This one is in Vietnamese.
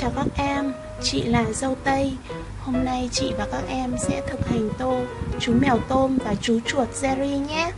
chào các em, chị là Dâu Tây. Hôm nay chị và các em sẽ thực hành tô chú mèo tôm và chú chuột Jerry nhé.